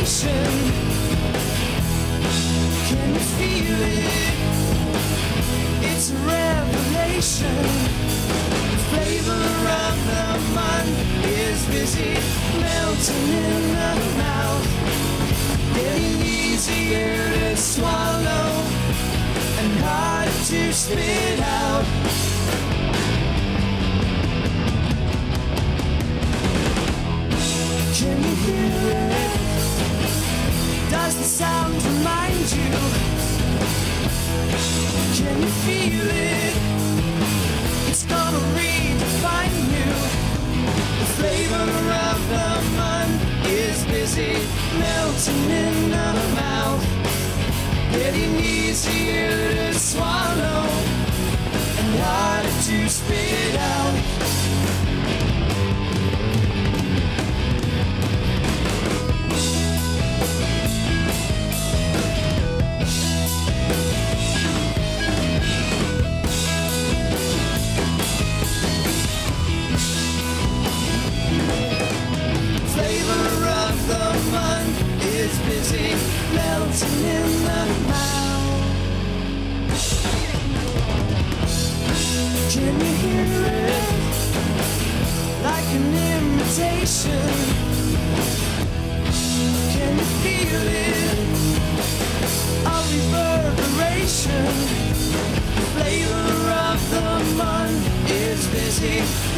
invitation. Can you feel it? It's a revelation. The flavor of the month is busy melting in the mouth. Getting easier to swallow and harder to spit out. Does the sound remind you? Can you feel it? It's gonna redefine you. The flavor of the month is busy melting in the mouth. Getting easier to swallow and harder to spit out.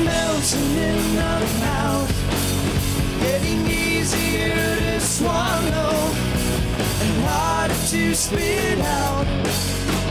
Melting in the mouth. To spit out.